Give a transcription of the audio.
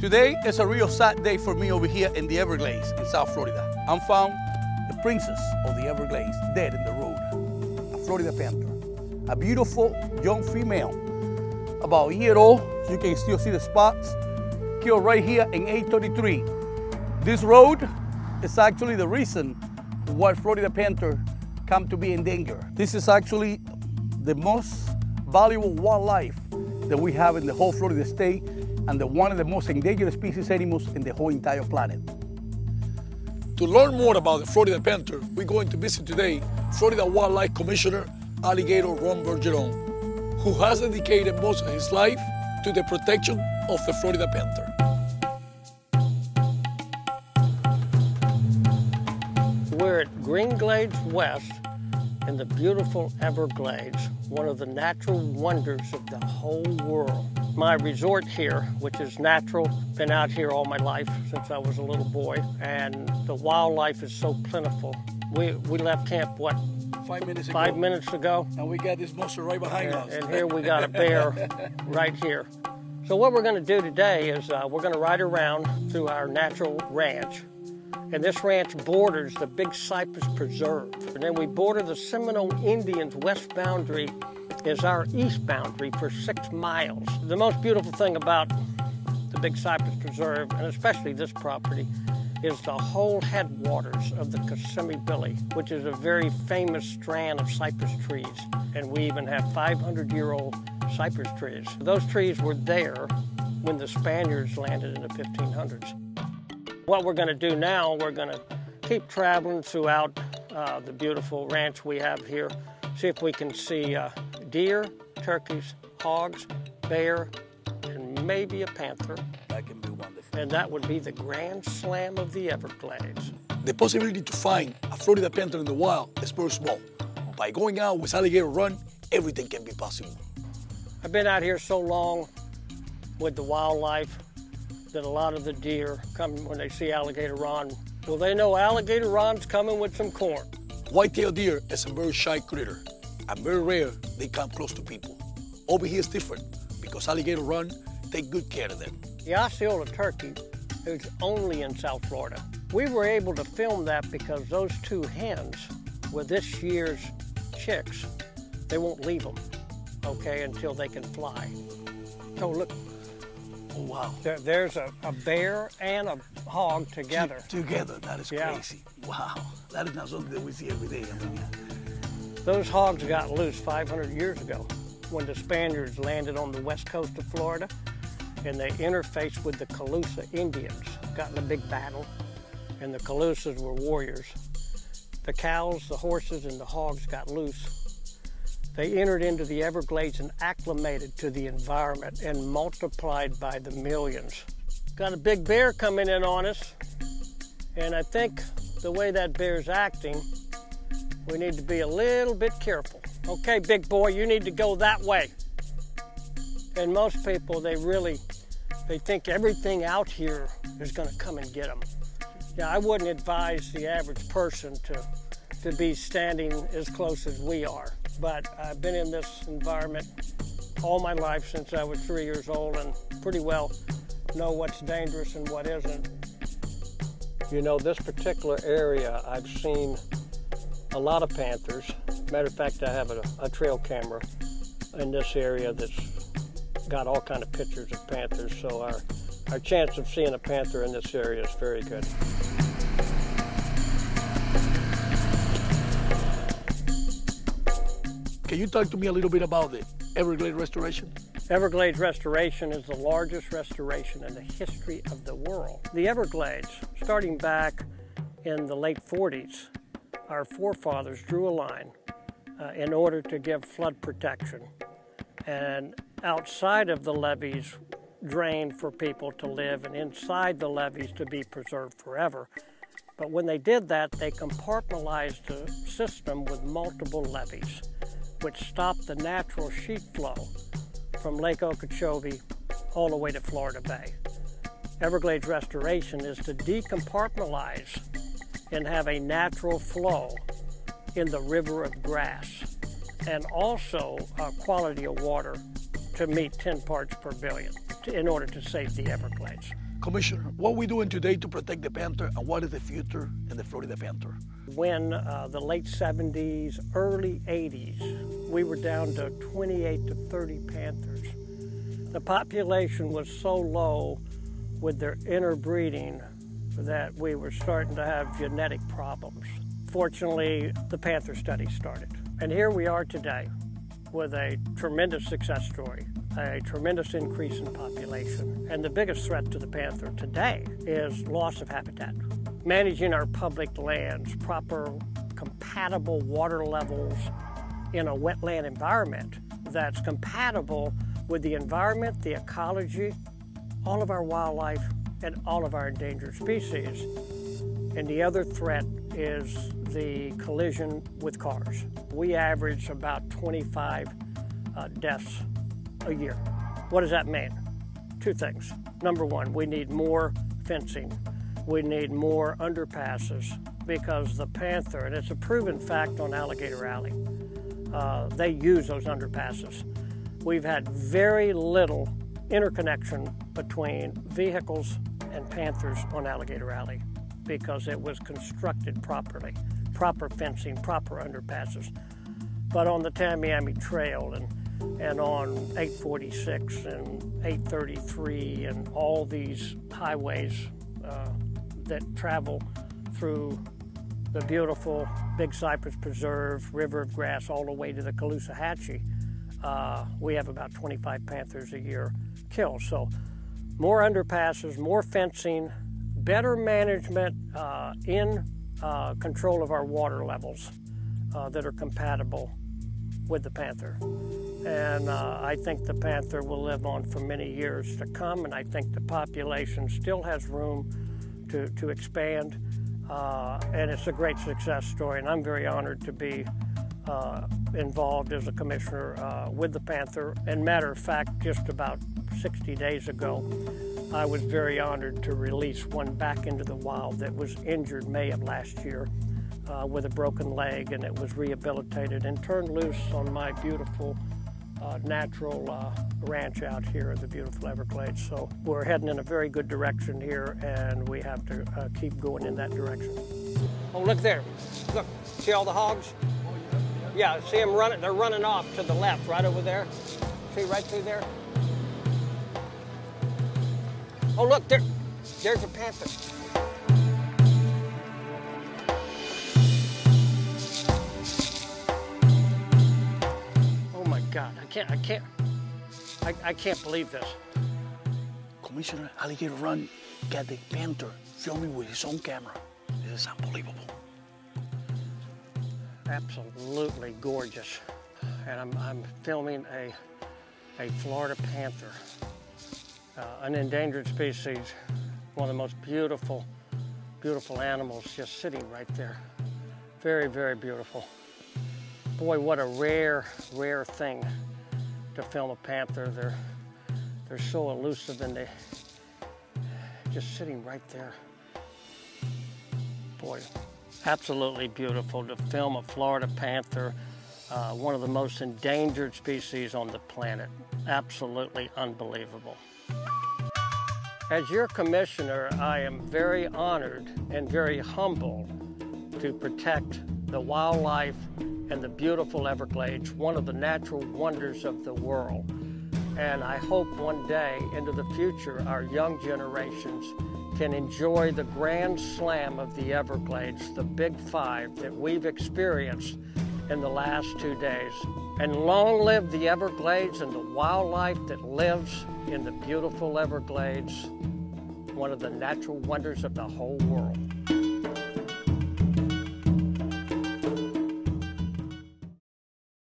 Today is a real sad day for me over here in the Everglades in South Florida. I'm found the princess of the Everglades dead in the road, a Florida panther, a beautiful young female, about a year old. You can still see the spots, killed right here in 833. This road is actually the reason why Florida panther come to be in danger. This is actually the most valuable wildlife that we have in the whole Florida state and the one of the most endangered species animals in the whole entire planet. To learn more about the Florida panther, we're going to visit today Florida Wildlife Commissioner Alligator Ron Bergeron, who has dedicated most of his life to the protection of the Florida panther. We're at Green Glades West in the beautiful Everglades, one of the natural wonders of the whole world. My resort here, which is natural, been out here all my life since I was a little boy, and the wildlife is so plentiful. We, we left camp, what, Five minutes ago. five minutes ago? And we got this monster right behind And, us. and here we got a bear right here. So what we're going to do today is uh, we're going to ride around through our natural ranch. And this ranch borders the Big Cypress Preserve. And then we border the Seminole Indians' west boundary is our east boundary for six miles. The most beautiful thing about the Big Cypress Preserve, and especially this property, is the whole headwaters of the Kissimmee Billy, which is a very famous strand of cypress trees. And we even have 500 year old cypress trees. Those trees were there when the Spaniards landed in the 1500s. What we're going to do now, we're going to keep traveling throughout uh, the beautiful ranch we have here, see if we can see uh, deer, turkeys, hogs, bear, and maybe a panther. That can be wonderful. And that would be the Grand Slam of the Everglades. The possibility to find a Florida panther in the wild is very small. By going out with Alligator Ron, everything can be possible. I've been out here so long with the wildlife that a lot of the deer come when they see alligator Ron. Well, they know alligator Ron's coming with some corn. White-tailed deer is a very shy critter, and very rare they come close to people. Over here it's different because Alligator Ron take good care of them. The Osceola turkey is only in South Florida. We were able to film that because those two hens with this year's chicks, they won't leave them, okay, until they can fly. So look, Oh wow. there, there's a, a bear and a hog together. Together, that is Yeah. crazy. Wow. That is not something that we see every day. I mean, Those hogs got loose 500 years ago when the Spaniards landed on the west coast of Florida and they interfaced with the Calusa Indians. Got in a big battle, and the Calusas were warriors. The cows, the horses, and the hogs got loose. They entered into the Everglades and acclimated to the environment and multiplied by the millions. Got a big bear coming in on us, and I think the way that bear's acting, we need to be a little bit careful. Okay, big boy, you need to go that way. And most people, they really, they think everything out here is going to come and get them. Yeah, I wouldn't advise the average person to, to be standing as close as we are. But I've been in this environment all my life since I was three years old and pretty well know what's dangerous and what isn't. You know, this particular area, I've seen a lot of panthers. Matter of fact, I have a, a trail camera in this area that's got all kind of pictures of panthers. So our our chance of seeing a panther in this area is very good. Can you talk to me a little bit about the Everglade restoration? Everglades restoration is the largest restoration in the history of the world. The Everglades, starting back in the late 40s, our forefathers drew a line uh, in order to give flood protection. And outside of the levees, drained for people to live, and inside the levees to be preserved forever. But when they did that, they compartmentalized the system with multiple levees, which stopped the natural sheet flow from Lake Okeechobee all the way to Florida Bay. Everglades restoration is to decompartmentalize and have a natural flow in the river of grass and also a quality of water to meet 10 parts per billion to- in order to save the Everglades. Commissioner, what are we doing today to protect the panther and what is the future in the Florida panther? When uh, the late 70s, early 80s, we were down to 28 to 30 panthers. The population was so low with their interbreeding that we were starting to have genetic problems. Fortunately, the panther study started. And here we are today with a tremendous success story a tremendous increase in population. And the biggest threat to the panther today is loss of habitat. Managing our public lands, proper compatible water levels in a wetland environment that's compatible with the environment, the ecology, all of our wildlife, and all of our endangered species. And the other threat is the collision with cars. We average about 25 uh, deaths a year. What does that mean? Two things. Number one, we need more fencing. We need more underpasses because the panther, and it's a proven fact on Alligator Alley, uh, they use those underpasses. We've had very little interconnection between vehicles and panthers on Alligator Alley because it was constructed properly, proper fencing, proper underpasses. But on the Tamiami Trail and and on 846 and 833 and all these highways uh, that travel through the beautiful Big Cypress Preserve, River of Grass, all the way to the Caloosahatchee, uh, we have about 25 panthers a year killed. So more underpasses, more fencing, better management uh, in uh, control of our water levels uh, that are compatible with the panther. And uh, I think the panther will live on for many years to come, and I think the population still has room to, to expand. Uh, and it's a great success story, and I'm very honored to be uh, involved as a commissioner uh, with the panther. And matter of fact, just about 60 days ago, I was very honored to release one back into the wild that was injured May of last year uh, with a broken leg, and it was rehabilitated and turned loose on my beautiful uh, natural uh, ranch out here in the beautiful Everglades. So we're heading in a very good direction here, and we have to uh, keep going in that direction. Oh, look there. Look, see all the hogs? Yeah, see them running. They're running off to the left, right over there. See right through there? Oh, look, there, there's a panther. Oh my God, I can't, I can't, I, I can't believe this. Commissioner Alligator Ron got the panther filming with his own camera. This is unbelievable. Absolutely gorgeous. And I'm, I'm filming a, a Florida panther, uh, an endangered species, one of the most beautiful, beautiful animals just sitting right there. Very, very beautiful. Boy, what a rare, rare thing to film a panther. They're, they're so elusive and they just sitting right there. Boy, absolutely beautiful to film a Florida panther, uh, one of the most endangered species on the planet. Absolutely unbelievable. As your commissioner, I am very honored and very humble to protect the wildlife and the beautiful Everglades, one of the natural wonders of the world. And I hope one day into the future, our young generations can enjoy the grand slam of the Everglades, the big five that we've experienced in the last two days. And long live the Everglades and the wildlife that lives in the beautiful Everglades, one of the natural wonders of the whole world.